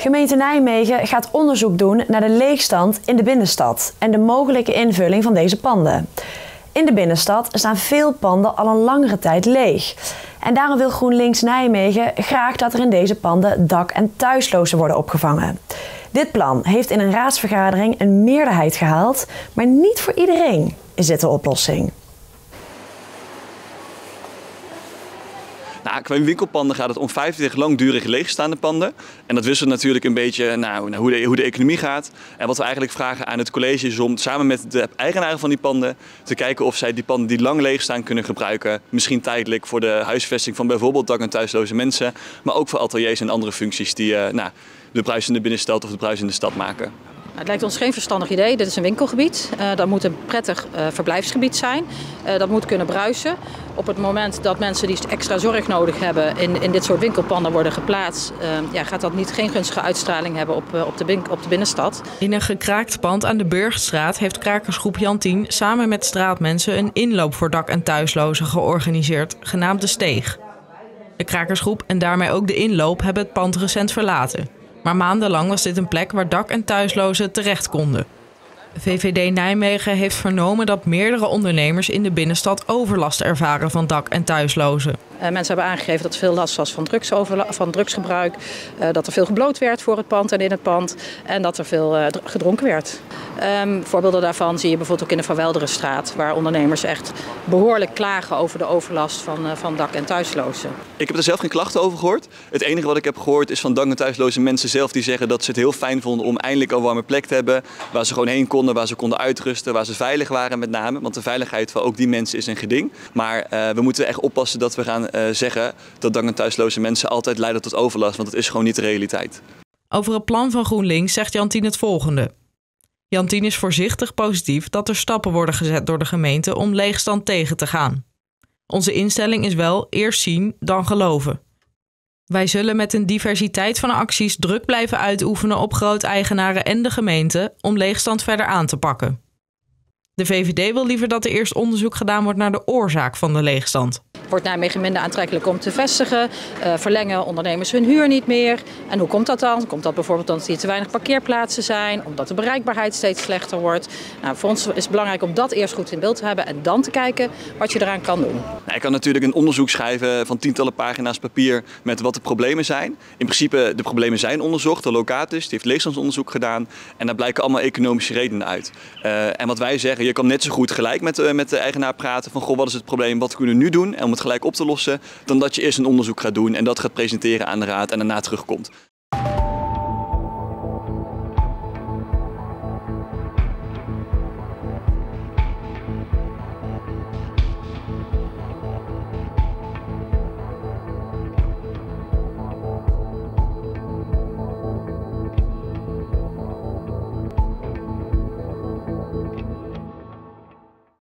Gemeente Nijmegen gaat onderzoek doen naar de leegstand in de binnenstad en de mogelijke invulling van deze panden. In de binnenstad staan veel panden al een langere tijd leeg. En daarom wil GroenLinks Nijmegen graag dat er in deze panden dak- en thuislozen worden opgevangen. Dit plan heeft in een raadsvergadering een meerderheid gehaald, maar niet voor iedereen is dit de oplossing. Nou, qua winkelpanden gaat het om 50 langdurig leegstaande panden. En dat wisselt natuurlijk een beetje nou, hoe, de, hoe de economie gaat. En wat we eigenlijk vragen aan het college is om samen met de eigenaren van die panden te kijken of zij die panden die lang leeg staan kunnen gebruiken. Misschien tijdelijk voor de huisvesting van bijvoorbeeld dak- en thuisloze mensen. Maar ook voor ateliers en andere functies die uh, nou, de bruisende binnenstad of de bruisende stad maken. Het lijkt ons geen verstandig idee. Dit is een winkelgebied. Uh, dat moet een prettig uh, verblijfsgebied zijn. Uh, dat moet kunnen bruisen. Op het moment dat mensen die extra zorg nodig hebben in, in dit soort winkelpanden worden geplaatst, ja, gaat dat niet geen gunstige uitstraling hebben op, op, de, op de binnenstad. In een gekraakt pand aan de Burgstraat heeft krakersgroep Jantien samen met straatmensen een inloop voor dak- en thuislozen georganiseerd, genaamd De Steeg. De krakersgroep en daarmee ook de inloop hebben het pand recent verlaten. Maar maandenlang was dit een plek waar dak- en thuislozen terecht konden. VVD Nijmegen heeft vernomen dat meerdere ondernemers in de binnenstad overlast ervaren van dak- en thuislozen. Uh, mensen hebben aangegeven dat er veel last was van, van drugsgebruik, uh, dat er veel gebloot werd voor het pand en in het pand en dat er veel uh, gedronken werd. Um, voorbeelden daarvan zie je bijvoorbeeld ook in de Van Welderenstraat, waar ondernemers echt behoorlijk klagen over de overlast van, van dak- en thuislozen. Ik heb er zelf geen klachten over gehoord. Het enige wat ik heb gehoord is van dak- en thuisloze mensen zelf die zeggen dat ze het heel fijn vonden om eindelijk een warme plek te hebben, waar ze gewoon heen konden, waar ze konden uitrusten, waar ze veilig waren met name. Want de veiligheid van ook die mensen is een geding. Maar we moeten echt oppassen dat we gaan uh, zeggen dat dak- en thuisloze mensen altijd leiden tot overlast, want dat is gewoon niet de realiteit. Over het plan van GroenLinks zegt Jantien het volgende. Jantien is voorzichtig positief dat er stappen worden gezet door de gemeente om leegstand tegen te gaan. Onze instelling is wel eerst zien, dan geloven. Wij zullen met een diversiteit van acties druk blijven uitoefenen op grooteigenaren en de gemeente om leegstand verder aan te pakken. De VVD wil liever dat er eerst onderzoek gedaan wordt naar de oorzaak van de leegstand. Wordt Nijmegen minder aantrekkelijk om te vestigen? Uh, verlengen ondernemers hun huur niet meer? En hoe komt dat dan? Komt dat bijvoorbeeld omdat er te weinig parkeerplaatsen zijn? Omdat de bereikbaarheid steeds slechter wordt? Nou, voor ons is het belangrijk om dat eerst goed in beeld te hebben en dan te kijken wat je eraan kan doen. Nou, ik kan natuurlijk een onderzoek schrijven van tientallen pagina's papier met wat de problemen zijn. In principe, de problemen zijn onderzocht. De locatus die heeft leegstandsonderzoek gedaan en daar blijken allemaal economische redenen uit. Uh, en wat wij zeggen, je kan net zo goed gelijk met, uh, met de eigenaar praten van goh, wat is het probleem, wat kunnen we nu doen? En om het gelijk op te lossen, dan dat je eerst een onderzoek gaat doen en dat gaat presenteren aan de raad en daarna terugkomt.